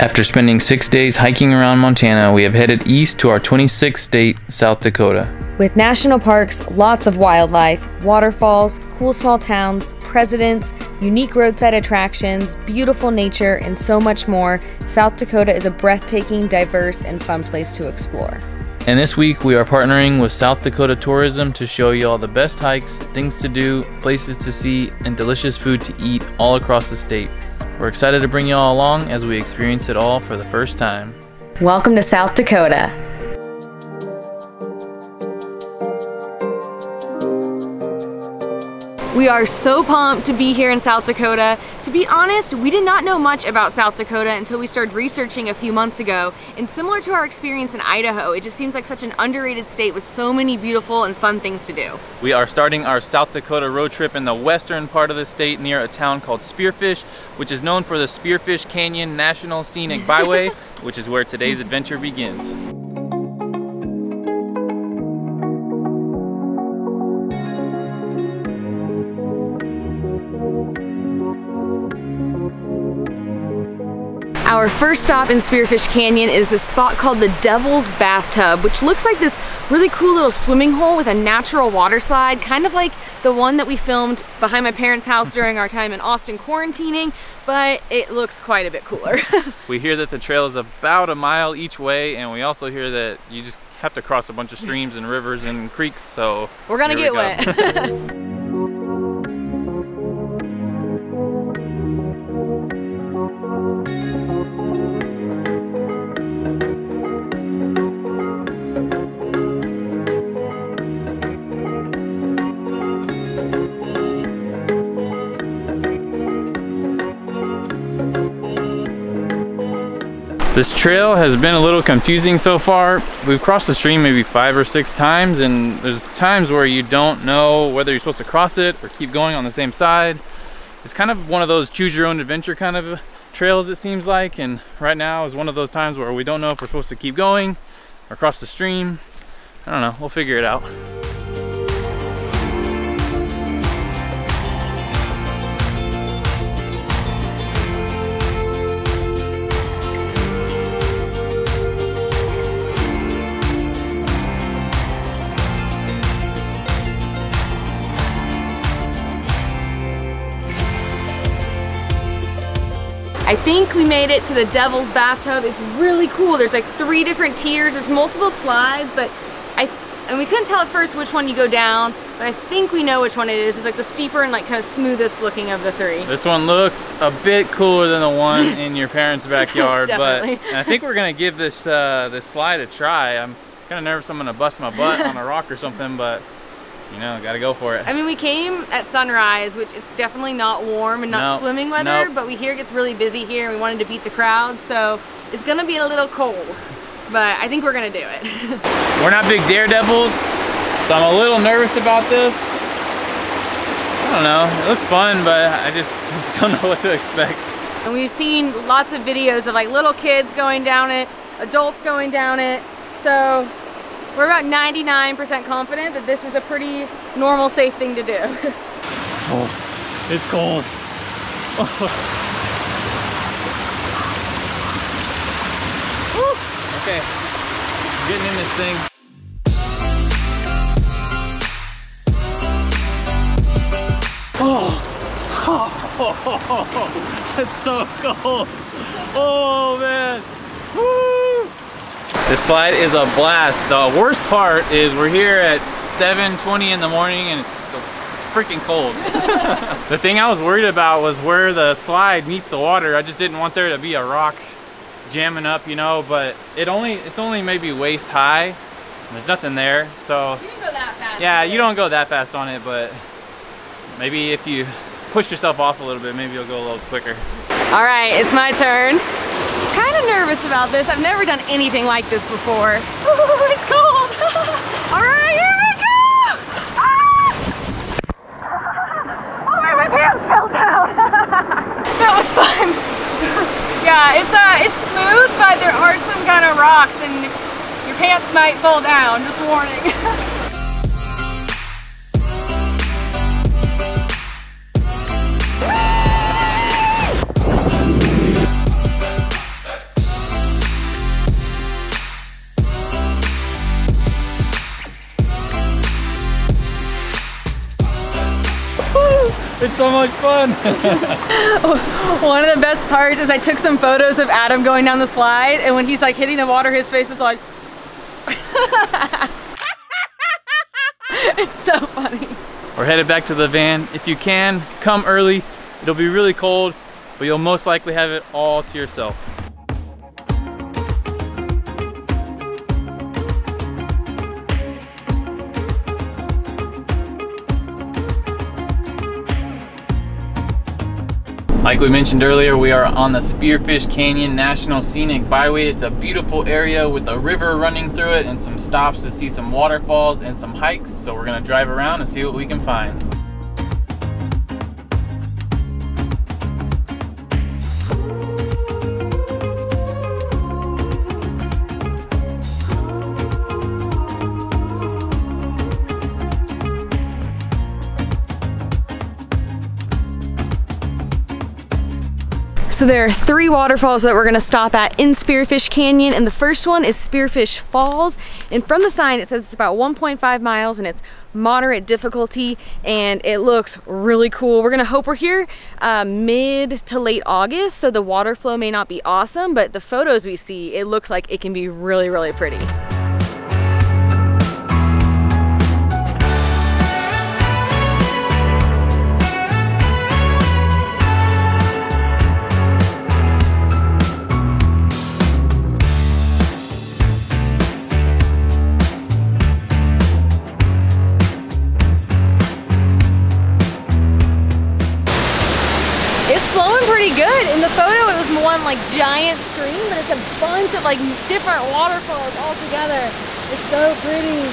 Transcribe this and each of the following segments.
After spending six days hiking around Montana, we have headed east to our 26th state, South Dakota. With national parks, lots of wildlife, waterfalls, cool small towns, presidents, unique roadside attractions, beautiful nature, and so much more, South Dakota is a breathtaking, diverse, and fun place to explore. And this week we are partnering with South Dakota Tourism to show you all the best hikes, things to do, places to see, and delicious food to eat all across the state. We're excited to bring you all along as we experience it all for the first time. Welcome to South Dakota. We are so pumped to be here in South Dakota. To be honest, we did not know much about South Dakota until we started researching a few months ago. And similar to our experience in Idaho, it just seems like such an underrated state with so many beautiful and fun things to do. We are starting our South Dakota road trip in the western part of the state near a town called Spearfish, which is known for the Spearfish Canyon National Scenic Byway, which is where today's adventure begins. Our first stop in Spearfish Canyon is this spot called the Devil's Bathtub, which looks like this really cool little swimming hole with a natural water slide, kind of like the one that we filmed behind my parents' house during our time in Austin quarantining, but it looks quite a bit cooler. we hear that the trail is about a mile each way, and we also hear that you just have to cross a bunch of streams and rivers and creeks, so we're gonna get wet. This trail has been a little confusing so far. We've crossed the stream maybe five or six times and there's times where you don't know whether you're supposed to cross it or keep going on the same side. It's kind of one of those choose your own adventure kind of trails it seems like and right now is one of those times where we don't know if we're supposed to keep going or cross the stream. I don't know, we'll figure it out. Think we made it to the Devil's Bathtub. It's really cool. There's like three different tiers. There's multiple slides, but I and we couldn't tell at first which one you go down, but I think we know which one it is. It's like the steeper and like kind of smoothest looking of the three. This one looks a bit cooler than the one in your parents' backyard, but I think we're gonna give this uh, this slide a try. I'm kind of nervous I'm gonna bust my butt on a rock or something, but you know, gotta go for it. I mean, we came at sunrise, which it's definitely not warm and not nope. swimming weather, nope. but we hear it gets really busy here and we wanted to beat the crowd, so it's gonna be a little cold, but I think we're gonna do it. we're not big daredevils, so I'm a little nervous about this. I don't know, it looks fun, but I just, just don't know what to expect. And we've seen lots of videos of like little kids going down it, adults going down it, so we're about 99% confident that this is a pretty normal, safe thing to do. oh, it's cold. okay, getting in this thing. Oh, oh, it's so cold. Oh man, Woo! This slide is a blast. The worst part is we're here at 7.20 in the morning and it's, it's freaking cold. the thing I was worried about was where the slide meets the water. I just didn't want there to be a rock jamming up, you know, but it only it's only maybe waist high. There's nothing there, so Yeah, you don't go that fast on it, but maybe if you push yourself off a little bit, maybe you'll go a little quicker. All right, it's my turn of nervous about this. I've never done anything like this before. Ooh, it's cold. All right, here we go. Ah! Oh man, my pants fell down. that was fun. yeah, it's uh, it's smooth, but there are some kind of rocks and your pants might fall down, just warning. So much fun. One of the best parts is I took some photos of Adam going down the slide and when he's like hitting the water, his face is like, it's so funny. We're headed back to the van. If you can, come early. It'll be really cold, but you'll most likely have it all to yourself. Like we mentioned earlier, we are on the Spearfish Canyon National Scenic Byway. It's a beautiful area with a river running through it and some stops to see some waterfalls and some hikes. So we're gonna drive around and see what we can find. So there are three waterfalls that we're gonna stop at in Spearfish Canyon, and the first one is Spearfish Falls. And from the sign, it says it's about 1.5 miles and it's moderate difficulty, and it looks really cool. We're gonna hope we're here uh, mid to late August, so the water flow may not be awesome, but the photos we see, it looks like it can be really, really pretty. Like giant stream, but it's a bunch of like different waterfalls all together. It's so pretty.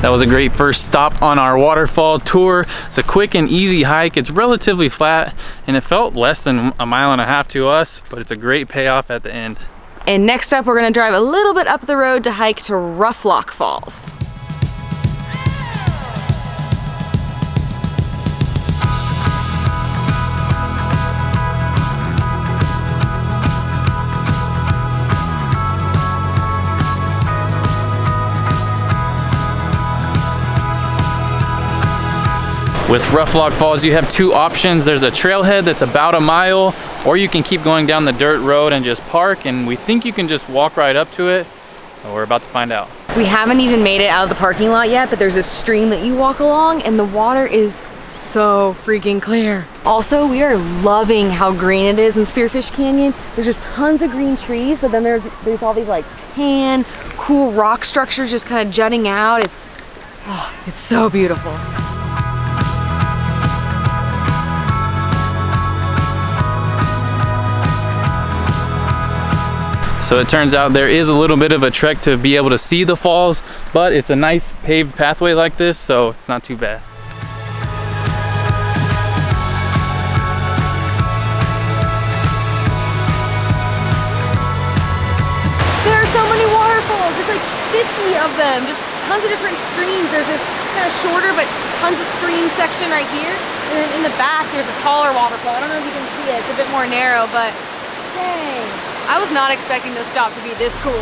That was a great first stop on our waterfall tour. It's a quick and easy hike. It's relatively flat and it felt less than a mile and a half to us, but it's a great payoff at the end. And next up, we're gonna drive a little bit up the road to hike to Roughlock Falls. With Roughlock Falls, you have two options. There's a trailhead that's about a mile, or you can keep going down the dirt road and just park, and we think you can just walk right up to it. We're about to find out. We haven't even made it out of the parking lot yet, but there's a stream that you walk along and the water is so freaking clear. Also, we are loving how green it is in Spearfish Canyon. There's just tons of green trees, but then there's, there's all these like tan, cool rock structures just kind of jutting out. It's, oh, it's so beautiful. So it turns out there is a little bit of a trek to be able to see the falls, but it's a nice paved pathway like this, so it's not too bad. There are so many waterfalls. There's like 50 of them, just tons of different streams. There's this kind of shorter but tons of stream section right here. And then in the back, there's a taller waterfall. I don't know if you can see it. It's a bit more narrow, but dang. I was not expecting this stop to be this cool.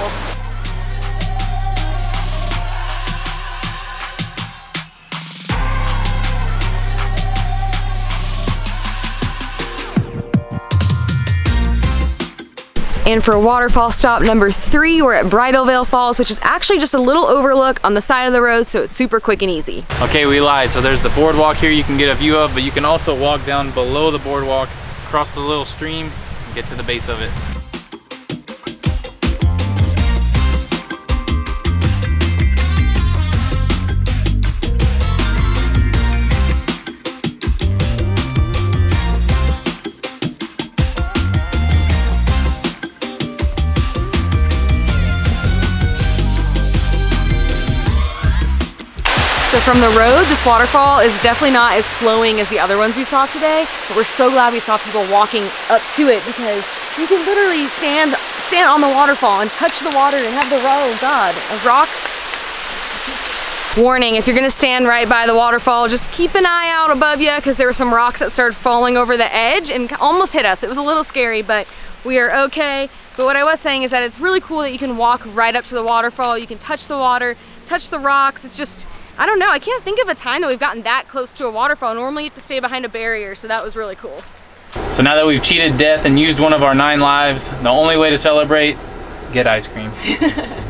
And for waterfall stop number three, we're at Bridal Veil Falls, which is actually just a little overlook on the side of the road, so it's super quick and easy. Okay, we lied. So there's the boardwalk here you can get a view of, but you can also walk down below the boardwalk, cross the little stream, and get to the base of it. From the road, this waterfall is definitely not as flowing as the other ones we saw today, but we're so glad we saw people walking up to it because you can literally stand stand on the waterfall and touch the water and have the oh god, of rocks. Warning, if you're gonna stand right by the waterfall, just keep an eye out above you because there were some rocks that started falling over the edge and almost hit us. It was a little scary, but we are okay. But what I was saying is that it's really cool that you can walk right up to the waterfall. You can touch the water, touch the rocks. It's just, I don't know. I can't think of a time that we've gotten that close to a waterfall. Normally you have to stay behind a barrier, so that was really cool. So now that we've cheated death and used one of our nine lives, the only way to celebrate, get ice cream.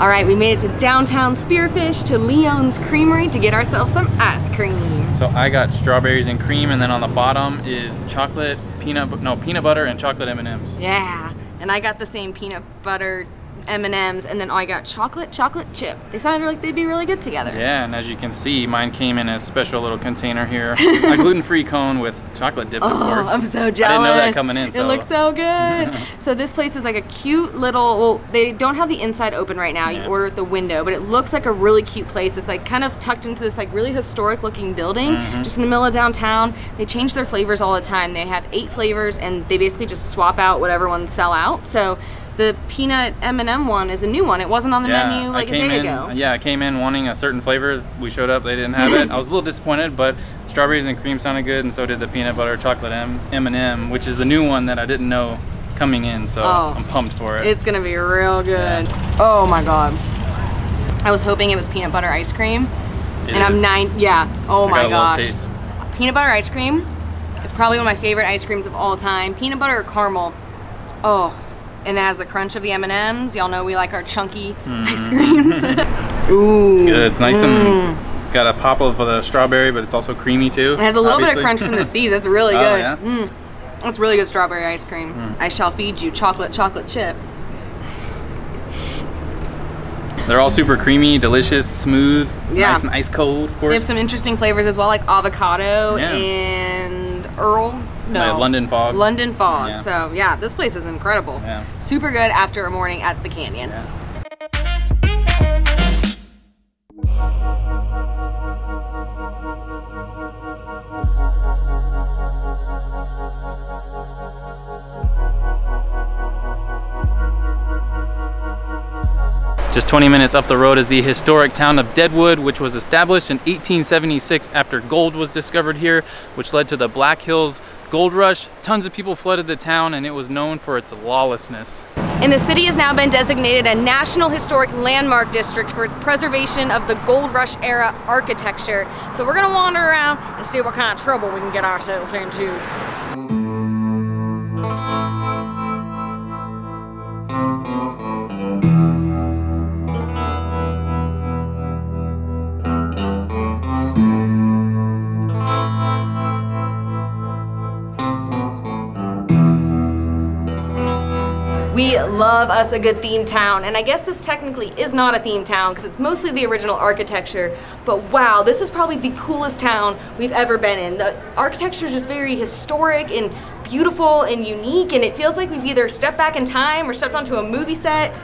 All right, we made it to downtown Spearfish to Leone's Creamery to get ourselves some ice cream. So I got strawberries and cream, and then on the bottom is chocolate, peanut, no, peanut butter and chocolate M&Ms. Yeah, and I got the same peanut butter M&Ms, and then I got chocolate chocolate chip. They sounded like they'd be really good together. Yeah, and as you can see, mine came in a special little container here. a gluten-free cone with chocolate dipped, oh, of course. I'm so jealous. I didn't know that coming in, so. It looks so good. so this place is like a cute little, well, they don't have the inside open right now. Yeah. You order at the window, but it looks like a really cute place. It's like kind of tucked into this like really historic looking building, Mm-hmm. just in the middle of downtown. They change their flavors all the time. They have eight flavors and they basically just swap out whatever ones sell out. So the peanut M&M one is a new one. It wasn't on the menu like a day in, ago. Yeah, I came in wanting a certain flavor. We showed up, they didn't have it. I was a little disappointed, but strawberries and cream sounded good, and so did the peanut butter chocolate M M&M, which is the new one that I didn't know coming in. So Oh. I'm pumped for it. It's gonna be real good. Oh my god. I was hoping it was peanut butter ice cream. It and I'm nine, yeah. Oh I my gosh. Peanut butter ice cream is probably one of my favorite ice creams of all time. Peanut butter or caramel. Oh, and it has the crunch of the M&Ms. Y'all know we like our chunky ice creams. Ooh. Mm-hmm. Good. It's nice and got a pop of the strawberry, but it's also creamy too. It has a little bit of crunch from the seeds. That's really Oh, good. yeah? Mm. That's really good strawberry ice cream. I shall feed you chocolate chocolate chip. They're all super creamy, delicious, smooth, Yeah. nice and ice cold, of course. They have some interesting flavors as well, like avocado Yeah. and Earl. No, London fog. London fog. Yeah. So yeah, this place is incredible. Yeah. Super good after a morning at the canyon. Yeah. Just 20 minutes up the road is the historic town of Deadwood, which was established in 1876 after gold was discovered here, which led to the Black Hills Gold Rush. Tons of people flooded the town, and it was known for its lawlessness. And the city has now been designated a National Historic Landmark District for its preservation of the Gold Rush era architecture. So we're gonna wander around and see what kind of trouble we can get ourselves into. Love us a good theme town, and I guess this technically is not a theme town because it's mostly the original architecture, but wow, this is probably the coolest town we've ever been in. The architecture is just very historic and beautiful and unique, and it feels like we've either stepped back in time or stepped onto a movie set.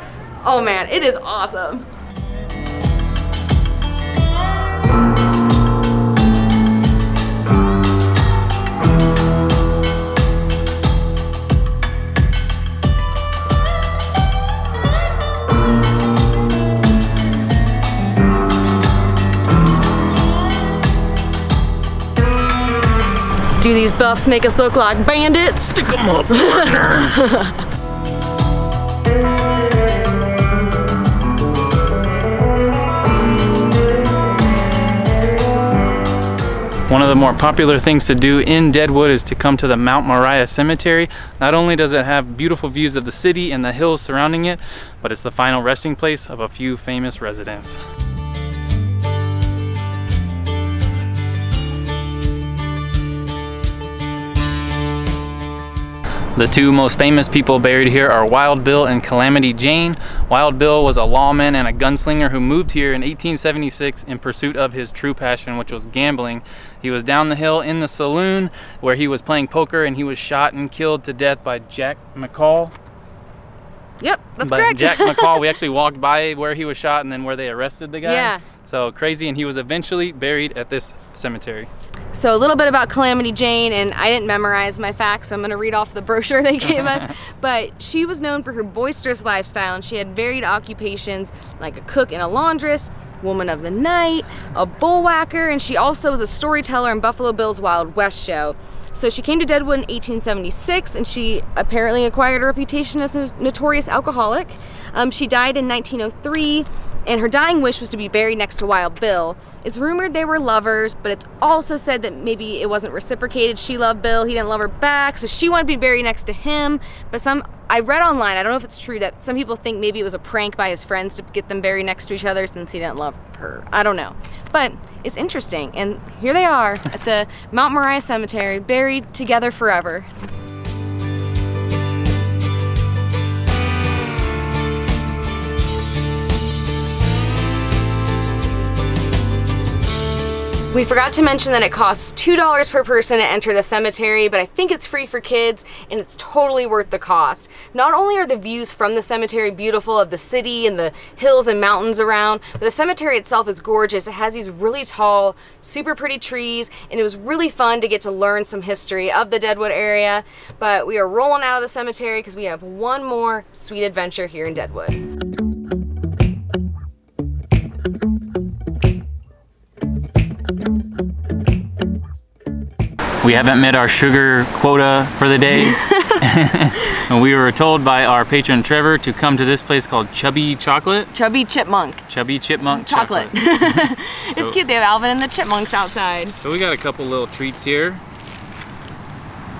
Oh man, it is awesome. These buffs make us look like bandits? Stick 'em up, One of the more popular things to do in Deadwood is to come to the Mount Moriah Cemetery. Not only does it have beautiful views of the city and the hills surrounding it, but it's the final resting place of a few famous residents. The two most famous people buried here are Wild Bill and Calamity Jane. Wild Bill was a lawman and a gunslinger who moved here in 1876 in pursuit of his true passion, which was gambling. He was down the hill in the saloon where he was playing poker and he was shot and killed to death by Jack McCall. Yep, that's But correct. Jack McCall, we actually walked by where he was shot and then where they arrested the guy. Yeah. So crazy, and he was eventually buried at this cemetery. So a little bit about Calamity Jane, and I didn't memorize my facts, so I'm gonna read off the brochure they gave us. But she was known for her boisterous lifestyle, and she had varied occupations like a cook and a laundress, woman of the night, a bullwhacker, and she also was a storyteller in Buffalo Bill's Wild West show. So she came to Deadwood in 1876 and she apparently acquired a reputation as a notorious alcoholic. Um, she died in 1903 and her dying wish was to be buried next to Wild Bill. It's rumored they were lovers, but it's also said that maybe it wasn't reciprocated. She loved Bill, he didn't love her back, so she wanted to be buried next to him. But some, I read online, I don't know if it's true, that some people think maybe it was a prank by his friends to get them buried next to each other since he didn't love her. I don't know. But it's interesting, and here they are at the Mount Moriah Cemetery, buried together forever. We forgot to mention that it costs $2 per person to enter the cemetery, but I think it's free for kids and it's totally worth the cost. Not only are the views from the cemetery beautiful of the city and the hills and mountains around, but the cemetery itself is gorgeous. It has these really tall, super pretty trees, and it was really fun to get to learn some history of the Deadwood area. But we are rolling out of the cemetery because we have one more sweet adventure here in Deadwood. We haven't met our sugar quota for the day. and we were told by our patron Trevor to come to this place called Chubby Chocolate. Chubby Chipmunk. Chubby Chipmunk Chocolate. Chocolate. it's cute, they have Alvin and the Chipmunks outside. So we got a couple little treats here.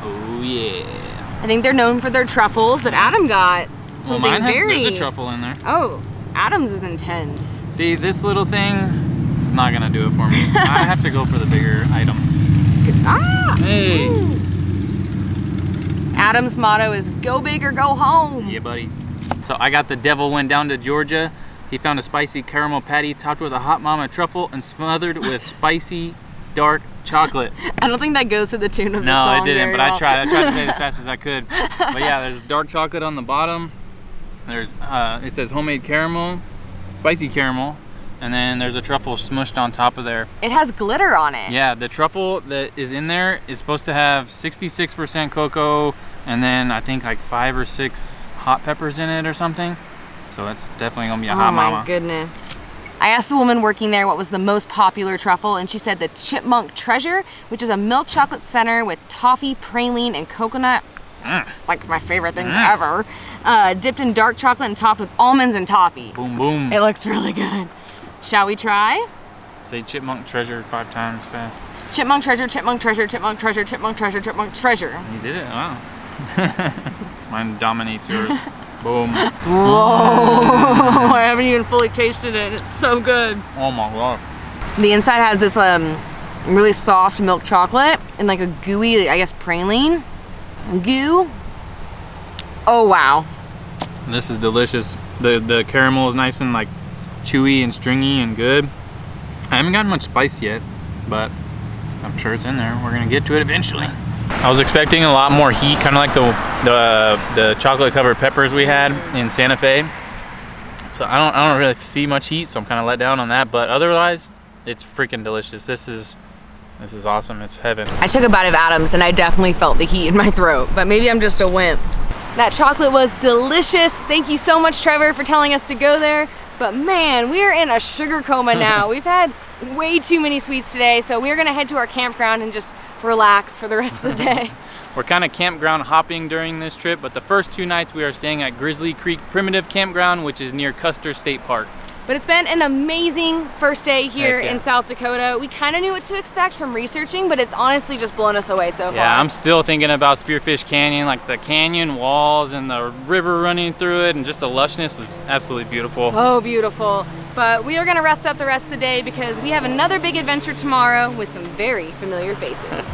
Oh yeah. I think they're known for their truffles, but Adam got something well, mine has, very... There's a truffle in there. Oh, Adam's is intense. See, this little thing, is not gonna do it for me. I have to go for the bigger items. Ah! Hey! Adam's motto is go big or go home. Yeah, buddy. So I got the devil went down to Georgia. He found a spicy caramel patty topped with a hot mama truffle and smothered with spicy dark chocolate. I don't think that goes to the tune of no, the song. No, it didn't, but well. I tried. I tried to say it as fast as I could. But yeah, there's dark chocolate on the bottom. There's, uh, it says homemade caramel, spicy caramel, and then there's a truffle smushed on top of there. It has glitter on it. Yeah, the truffle that is in there is supposed to have 66% cocoa and then I think like five or six hot peppers in it or something. So it's definitely gonna be a oh hot mama. Oh my goodness. I asked the woman working there what was the most popular truffle and she said the Chipmunk Treasure, which is a milk chocolate center with toffee, praline, and coconut Mm. like my favorite things mm. ever. Uh, dipped in dark chocolate and topped with almonds and toffee. Boom, boom. It looks really good. Shall we try? Say chipmunk treasure five times fast. Chipmunk treasure, chipmunk treasure, chipmunk treasure, chipmunk treasure, chipmunk treasure. You did it, wow. Mine dominates yours. Boom. Whoa, I haven't even fully tasted it. It's so good. Oh my god. The inside has this um really soft milk chocolate and like a gooey, I guess, praline goo. Oh wow. This is delicious. The the caramel is nice and like chewy and stringy and good. I haven't gotten much spice yet, but I'm sure it's in there. We're gonna get to it eventually. I was expecting a lot more heat, kind of like the, the the chocolate covered peppers we had in Santa Fe. So I don't I don't really see much heat, so I'm kind of let down on that. But otherwise, it's freaking delicious. This is this is awesome. It's heaven. I took a bite of Adams and I definitely felt the heat in my throat, but maybe I'm just a wimp. That chocolate was delicious. Thank you so much, Trevor, for telling us to go there. But man, we are in a sugar coma now. We've had way too many sweets today, so we're gonna head to our campground and just relax for the rest of the day. We're kind of campground hopping during this trip, but the first two nights we are staying at Grizzly Creek Primitive Campground, which is near Custer State Park. But it's been an amazing first day here yeah. in South Dakota. We kind of knew what to expect from researching, but it's honestly just blown us away so yeah, far. Yeah, I'm still thinking about Spearfish Canyon, like the canyon walls and the river running through it, and just the lushness is absolutely beautiful. So beautiful. But we are gonna rest up the rest of the day because we have another big adventure tomorrow with some very familiar faces.